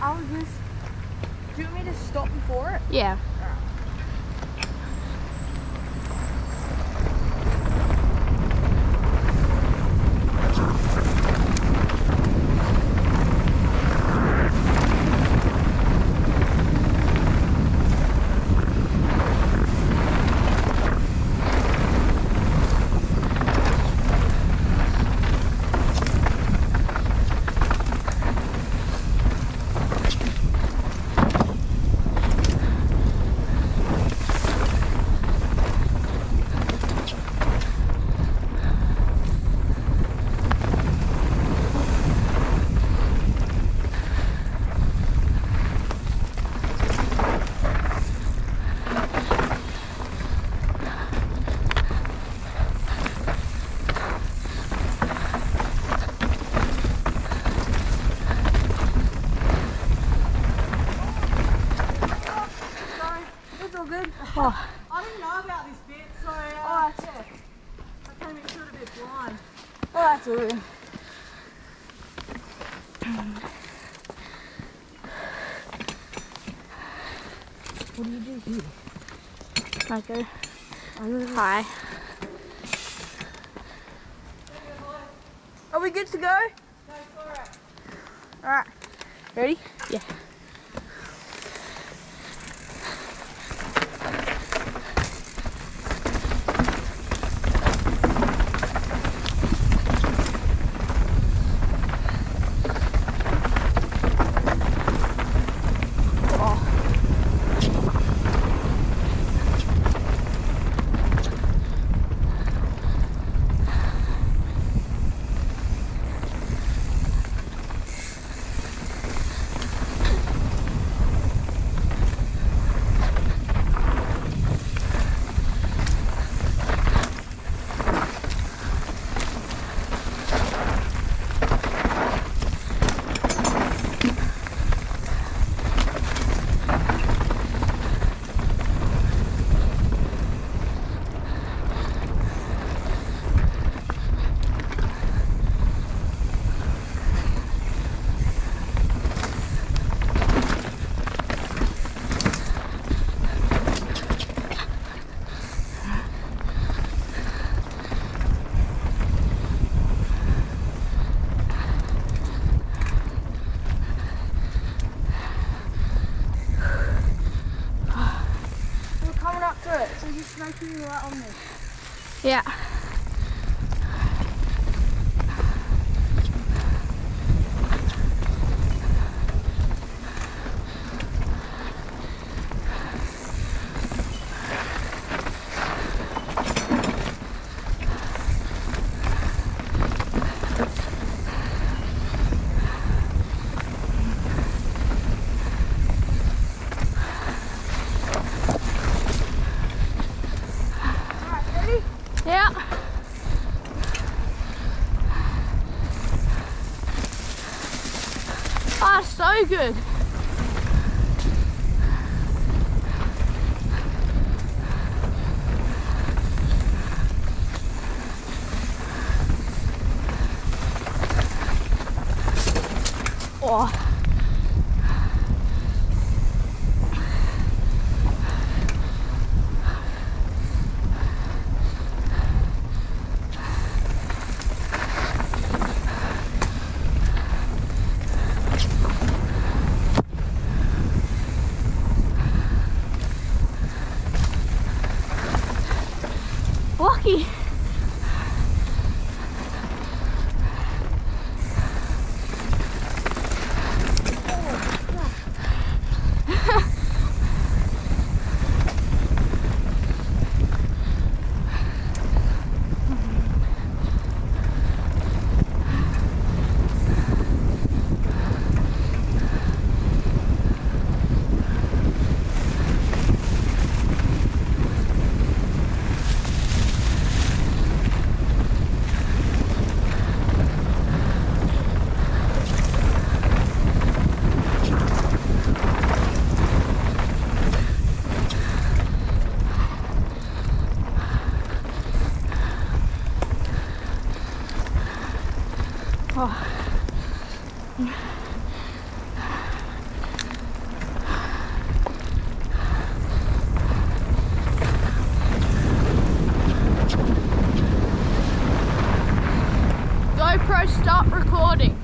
I'll just. Do you want me to stop before it? Yeah. Sorry, it's all good. Oh, I didn't know about this bit, so uh, Oh, that's, yeah, I came into it a bit blind. oh, that's all good. What do you do here? I go. Hi. Are we good to go? Alright. Ready? Yeah. It, so just make sure Ah, so good. Oh. tricky. Oh. GoPro, stop recording.